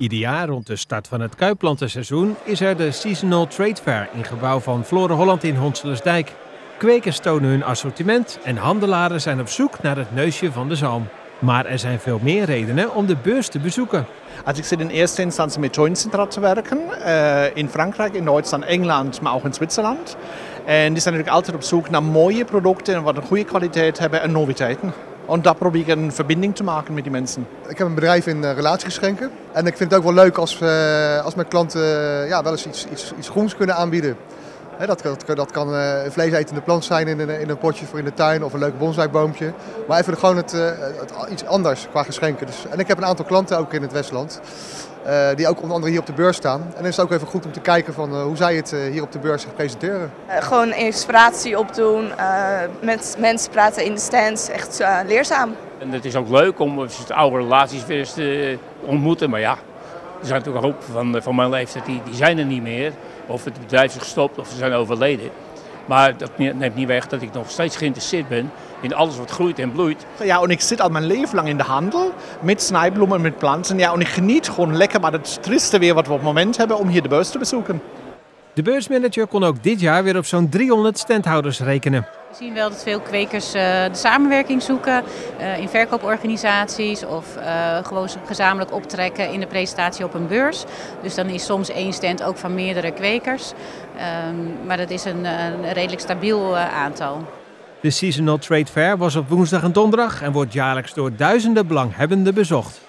Ieder jaar rond de start van het kuiplantenseizoen is er de Seasonal Trade Fair in gebouw van Floren Holland in Honselersdijk. Kwekers tonen hun assortiment en handelaren zijn op zoek naar het neusje van de zalm. Maar er zijn veel meer redenen om de beurs te bezoeken. Also ich zit in eerste instantie met Joint te werken. Uh, in Frankrijk, in Duitsland, Engeland, maar ook in Zwitserland. En die zijn natuurlijk altijd op zoek naar mooie producten, wat een goede kwaliteit hebben en noviteiten. En daar probeer ik een verbinding te maken met die mensen. Ik heb een bedrijf in uh, relatiegeschenken. En ik vind het ook wel leuk als, uh, als mijn klanten uh, ja, wel eens iets, iets, iets groens kunnen aanbieden. He, dat, dat, dat, kan uh, een vleesetende plant zijn in een, in een potje voor in de tuin of een leuk bonsaiboompje. Maar even gewoon het, het, iets anders qua geschenken. Dus, en ik heb een aantal klanten ook in het Westland. Uh, die ook onder andere hier op de beurs staan. En dan is het ook even goed om te kijken van uh, hoe zij het uh, hier op de beurs zich presenteren. gewoon inspiratie opdoen, met mensen praten in de stands, echt leerzaam. En het is ook leuk om oude relaties weer eens te ontmoeten, maar ja, er zijn natuurlijk een hoop van, van mijn leeftijd die, die zijn er niet meer. Of het bedrijf is gestopt of ze zijn overleden. Maar dat neemt niet weg dat ik nog steeds geïnteresseerd ben in alles wat groeit en bloeit. Ja, en ik zit al mijn leven lang in de handel met snijbloemen en met planten. Ja, en ik geniet gewoon lekker maar het triste weer wat we op het moment hebben om hier de beurs te bezoeken. De beursmanager kon ook dit jaar weer op zo'n 300 standhouders rekenen. We zien wel dat veel kwekers uh, de samenwerking zoeken uh, in verkooporganisaties of uh, gewoon gezamenlijk optrekken in de presentatie op een beurs. Dus dan is soms één stand ook van meerdere kwekers. Um, maar dat is een redelijk stabiel aantal. De Seasonal Trade Fair was op woensdag en donderdag en wordt jaarlijks door duizenden belanghebbenden bezocht.